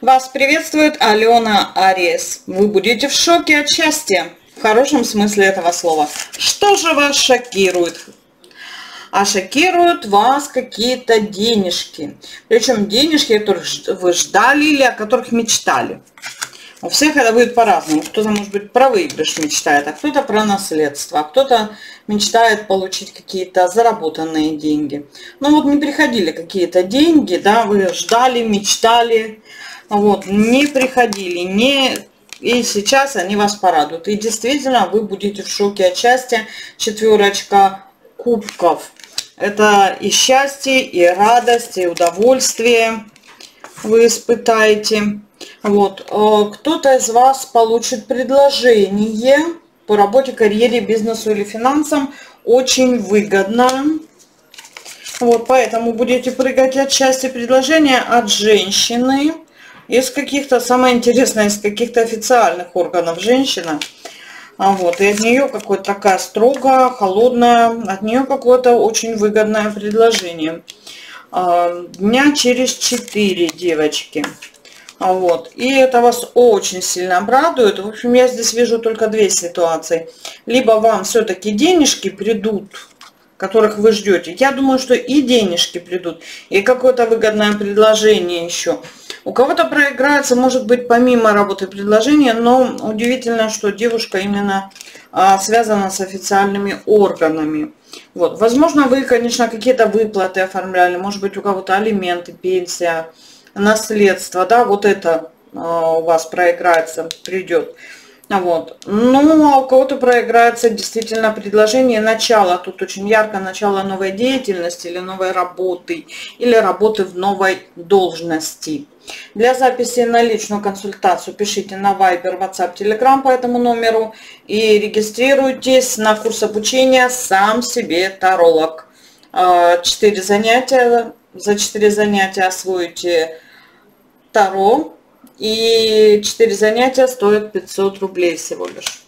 Вас приветствует Алена Ариес. Вы будете в шоке от счастья, в хорошем смысле этого слова. Что же вас шокирует? А шокируют вас какие-то денежки. Причем денежки, которых вы ждали или о которых мечтали. У всех это будет по-разному. Кто-то, может быть, про выигрыш мечтает, а кто-то про наследство, а кто-то мечтает получить какие-то заработанные деньги. Ну вот не приходили какие-то деньги, да, вы ждали, мечтали, вот, не приходили, не... И сейчас они вас порадуют. И действительно, вы будете в шоке от счастья. Четверочка кубков. Это и счастье, и радость, и удовольствие вы испытаете. Вот. Э, кто-то из вас получит предложение по работе, карьере, бизнесу или финансам. Очень выгодно. Вот, поэтому будете прыгать от счастья предложения от женщины. Из каких-то, самое интересное, из каких-то официальных органов женщина. А вот, и от нее какое-то такая строгая, холодная, от нее какое-то очень выгодное предложение. А, дня через 4, девочки. А вот. И это вас очень сильно обрадует. В общем, я здесь вижу только две ситуации. Либо вам все-таки денежки придут, которых вы ждете. Я думаю, что и денежки придут, и какое-то выгодное предложение еще. У кого-то проиграется, может быть, помимо работы предложения, но удивительно, что девушка именно а, связана с официальными органами. Вот. Возможно, вы, конечно, какие-то выплаты оформляли, может быть, у кого-то алименты, пенсия, наследство, да, вот это а, у вас проиграется, придет. Вот. Ну, а у кого-то проиграется действительно предложение начала. Тут очень ярко начало новой деятельности или новой работы, или работы в новой должности. Для записи на личную консультацию пишите на Viber, WhatsApp, Telegram по этому номеру и регистрируйтесь на курс обучения «Сам себе таролог». А, четыре занятия, за четыре занятия освоите Таро, и 4 занятия стоят 500 рублей всего лишь.